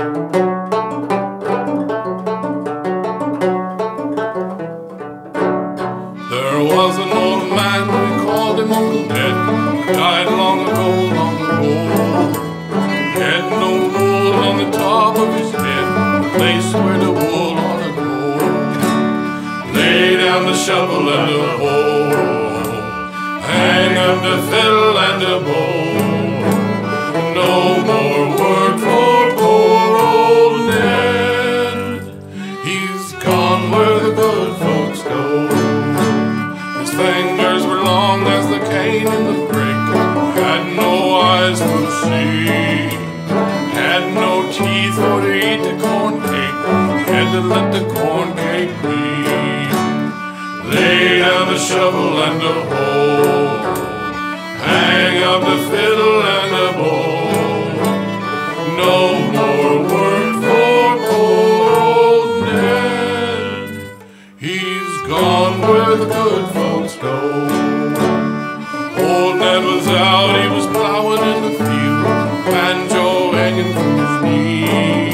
There was an old man, we called him Uncle Ned. Died long ago, long ago. Had no wool on the top of his head, a place where the wool ought to go. Lay down the shovel and the hoe, hang up the fiddle and the bow. Fingers were long as the cane in the brick. Had no eyes to see. Had no teeth for to eat the corn cake. Had to let the corn cake be. Lay down the shovel and the hoe. Hang up the fiddle and the bow. No more work for poor old Ned. He's gone where the good folks go. Old was he was plowing in the field, banjo hanging from his knee.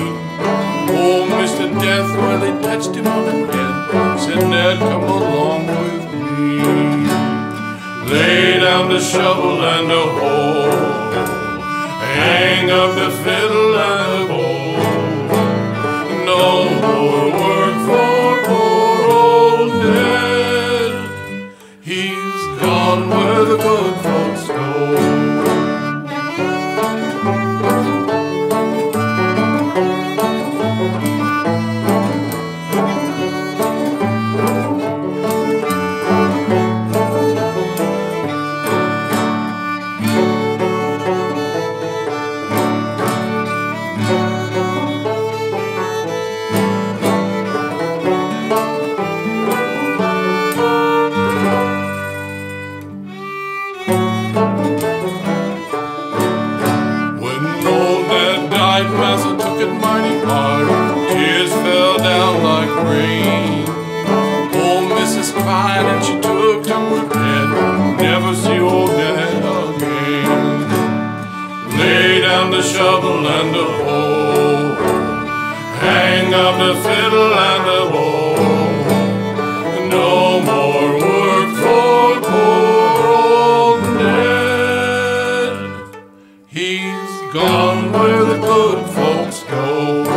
Oh, Mr. Death, well, he touched him on the head, said, Ned, come along with me. Lay down the shovel and the hoe, hang up the fiddle and the bow. No more work for poor old Ned. He's gone where the good rain. Old Mrs. cried and she took to her bed. Never see old Dad again. Lay down the shovel and the hoe. Hang up the fiddle and the bow. No more work for poor old Ned. He's gone where the good folks go.